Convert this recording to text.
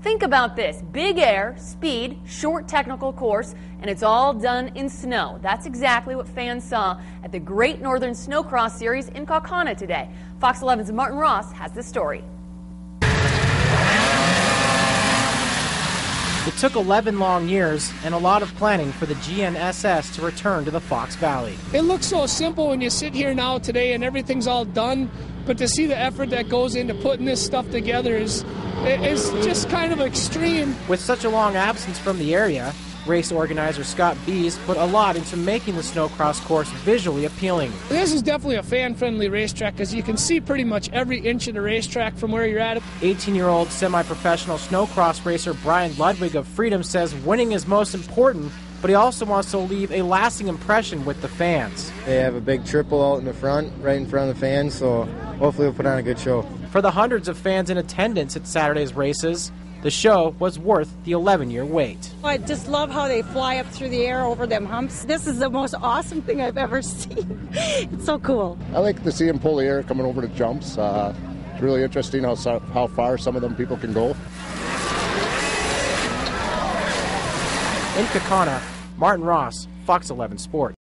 Think about this big air, speed, short technical course, and it's all done in snow. That's exactly what fans saw at the Great Northern Snocross Series in Kaukauna today. Fox 11's Martin Ross has the story. Took 11 long years and a lot of planning for the GNSS to return to the Fox Valley. It looks so simple when you sit here now today and everything's all done, but to see the effort that goes into putting this stuff together is is just kind of extreme. With such a long absence from the area, Race organizer Scott Bees put a lot into making the snocross course visually appealing. This is definitely a fan friendly racetrack because you can see pretty much every inch of the racetrack from where you're at. 18 year old semi professional snocross racer Brian Ludwig of Freedom says winning is most important, but he also wants to leave a lasting impression with the fans. They have a big triple out in the front, right in front of the fans, so hopefully we'll put on a good show. For the hundreds of fans in attendance at Saturday's races, the show was worth the 11 year wait. I just love how they fly up through the air over them humps. This is the most awesome thing I've ever seen. it's so cool. I like to see them pull the air coming over the jumps. Uh, it's really interesting how, how far some of them people can go. In Kaukauna, Martin Ross, Fox 11 Sports.